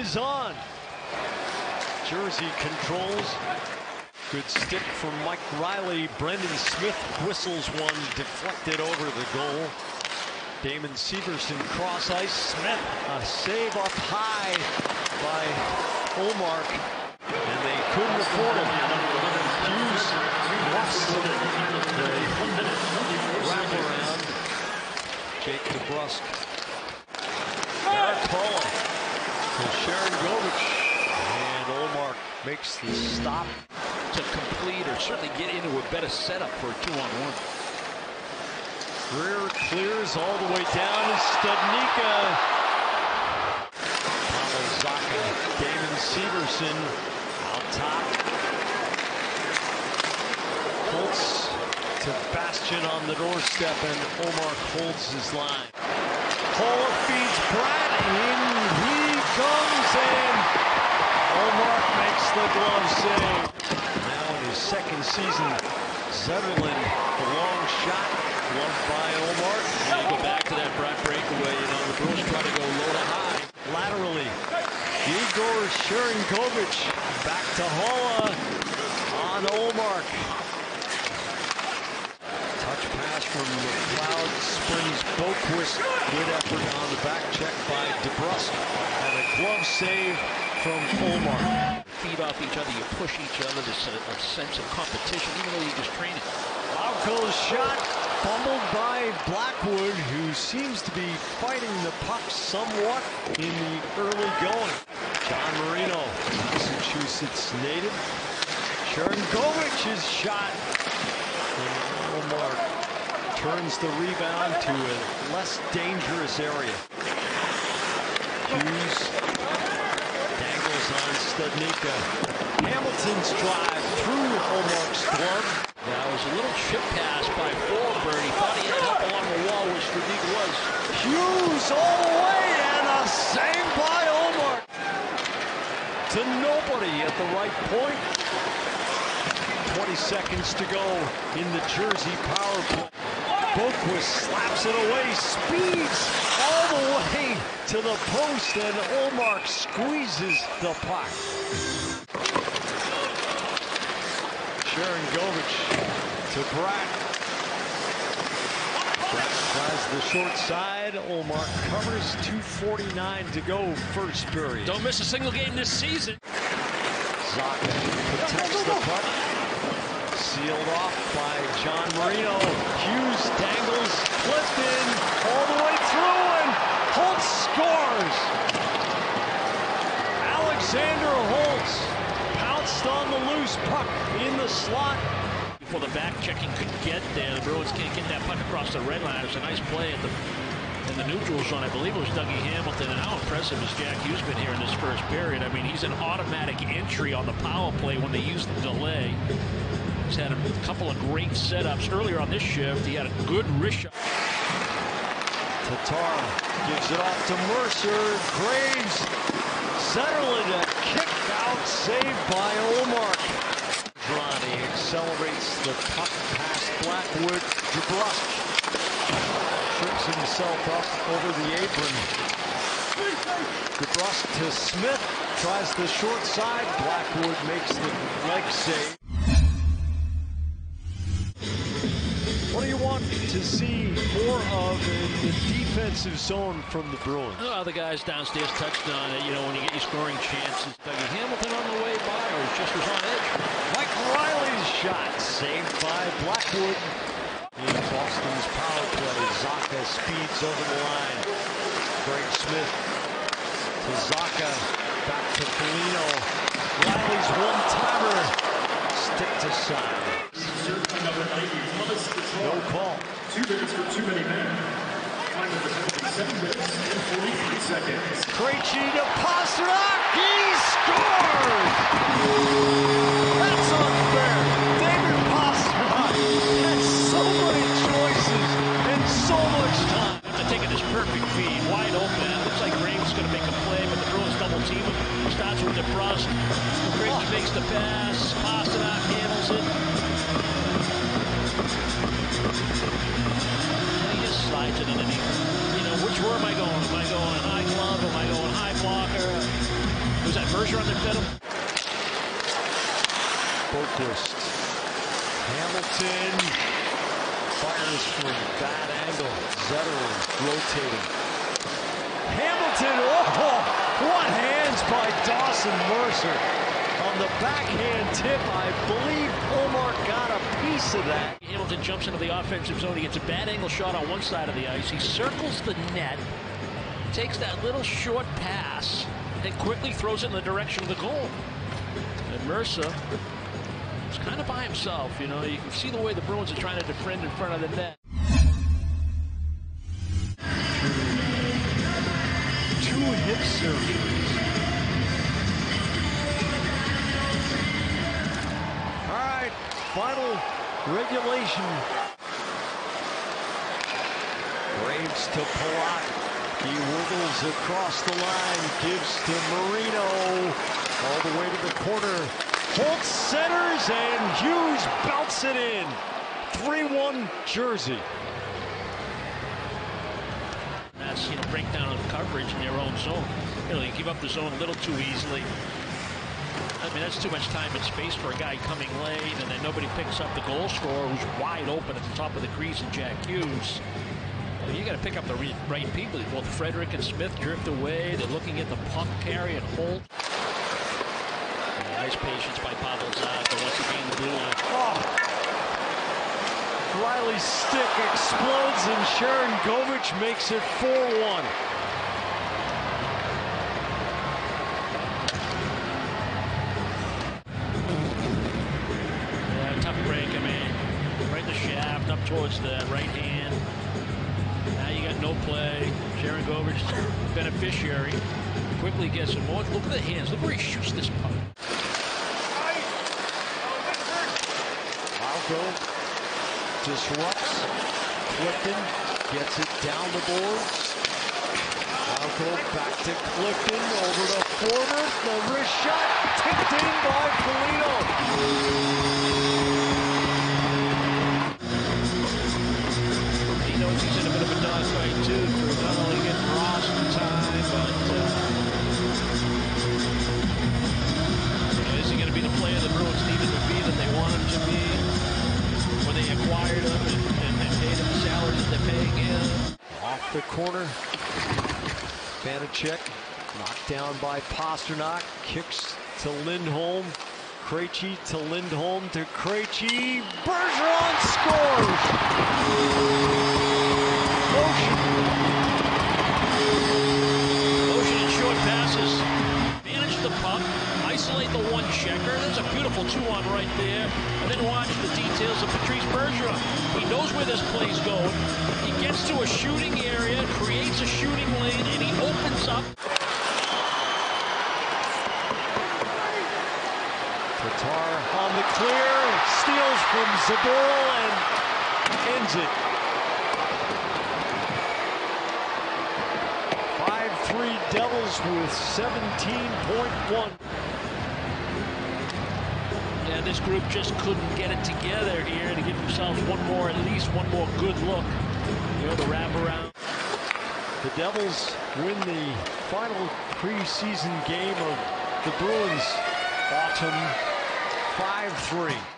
is on. Jersey controls. Good stick from Mike Reilly. Brendan Smith whistles one deflected over the goal. Damon Severson cross ice. Smith a save up high by Ullmark. And they couldn't afford it. Hughes lost the wraparound. Jake DeBrusk. Eric Hall to Sharon Govich. And Ullmark makes the stop. To complete or certainly get into a better setup for a two-on-one. Greer clears all the way down to Studnicka. Zacha, Damon Severson out top. Holtz to Bastian on the doorstep, and Omar holds his line. Hall feeds Bratt, in he comes, and Ullmark makes the glove save. Now in his second season, Zetterlund, the long shot, gloved by Ullmark. You go back to that Brett breakaway, you know, the Bruins try to go low to high. Laterally, Yegor Sharangovich back to Haula on Ullmark. Touch pass from McLeod Springs Boqvist. Good effort on the back check by DeBrusk. And a glove save from Ullmark. Feed off each other, you push each other, there's a, a sense of competition, even though you're just training. Lauko's shot fumbled by Blackwood, who seems to be fighting the puck somewhat in the early going. John Marino, Massachusetts native. Sharangovich's shot. And Omar turns the rebound to a less dangerous area. Hughes on Studnicka. Hamilton's drive through Omar's glove. That was a little chip pass by Forsberg. He thought he had help along the wall, which Stradik was. Hughes all the way and a save by Omar. To nobody at the right point. 20 seconds to go in the Jersey power play. Boqvist slaps it away, speeds all the way to the post, and Ullmark squeezes the puck. Sharangovich to Bratt. Bratt tries the short side. Ullmark covers 2.49 to go first period. Don't miss a single game this season. Zacha protects the puck. Sealed off by John Marino. Hughes dangles Clifton all the way through and Holtz scores. Alexander Holtz pounced on the loose puck in the slot. Before the back checking could get there, the Bruins can't get that puck across the red line. It was a nice play at the in the neutral zone. I believe it was Dougie Hamilton. And how impressive has Jack Hughes been here in this first period? I mean, he's an automatic entry on the power play when they use the delay. He's had a couple of great setups earlier on this shift. He had a good wrist shot. Tatar gives it off to Mercer. Graves. Zetterlund a kick out saved by Ullmark. The puck past Blackwood. DeBrusk trips himself up over the apron. DeBrusk to Smith. Tries the short side. Blackwood makes the leg save. What do you want to see more of in the defensive zone from the Bruins? Oh, the guys downstairs touched on it. You know, when you get your scoring chances. Dougie Hamilton on the way by, or just was on shot saved by Blackwood. In Boston's power play, Zacha speeds over the line. Craig Smith to Zacha, back to Polino. Reilly's one-timer, stick to side. No call. Two minutes for too many men. Time of seven minutes and 43 seconds. Krejci to Pastrnak, he scores! pass. Handles it. And he just slides it underneath. You know, which where am I going? Am I going high glove? Am I going high blocker? Who's that Bergeron that fed him? Boqvist. Hamilton fires from that angle. Zetterin rotating. Hamilton, oh, what hands by Dawson Mercer. On the backhand tip, I believe Omar got a piece of that. Hamilton jumps into the offensive zone. He gets a bad angle shot on one side of the ice. He circles the net, takes that little short pass, and quickly throws it in the direction of the goal. And Mercer is kind of by himself. You know, you can see the way the Bruins are trying to defend in front of the net. Two hip surgeries. Final regulation. Graves to Palat. He wiggles across the line, gives to Marino. All the way to the corner. Holt centers and Hughes belts it in. 3-1 Jersey. That's, you know, breakdown of coverage in their own zone. You know, they give up the zone a little too easily. I mean, that's too much time and space for a guy coming late, and then nobody picks up the goal scorer who's wide open at the top of the crease and Jack Hughes. Well, you got to pick up the right people. Both Frederic and Smith drift away. They're looking at the puck carry and Holt. Nice patience by Pavel. Once again, the blue line. Oh. Reilly's stick explodes and Sharangovich makes it 4-1. Yeah, tough break. I mean, right in the shaft, up towards the right hand. Now you got no play. Sharangovich, beneficiary, quickly gets it more. Look at the hands. Look where he shoots this puck. Malco disrupts. Clifton gets it down the boards. Malco back to Clifton over to Forward. The wrist shot tipped in by Polino. He he's in a bit of a dogfight too, not only getting Ross in time, but uh, is he going to be the player the Bruins needed to be that they want him to be when they acquired him and, and, and paid him the salary that they're paying him? Off the corner. Vanecek knocked down by Pastrnak. Kicks to Lindholm. Krejci to Lindholm to Krejci. Bergeron scores! Motion. And short passes. Manage the puck. Isolate the one checker. There's a beautiful two-on right there. And then watch the details of Patrice Bergeron. He knows where this play's going. He gets to a shooting area, creates a shooting lane, and he opens up. Tatar on the clear. Steals from Zadorov and ends it. 5-3 Devils with 17.1. Yeah, this group just couldn't get it together here to give themselves one more, at least one more good look. You know, the wraparound. The Devils win the final preseason game of the Bruins autumn 5-3.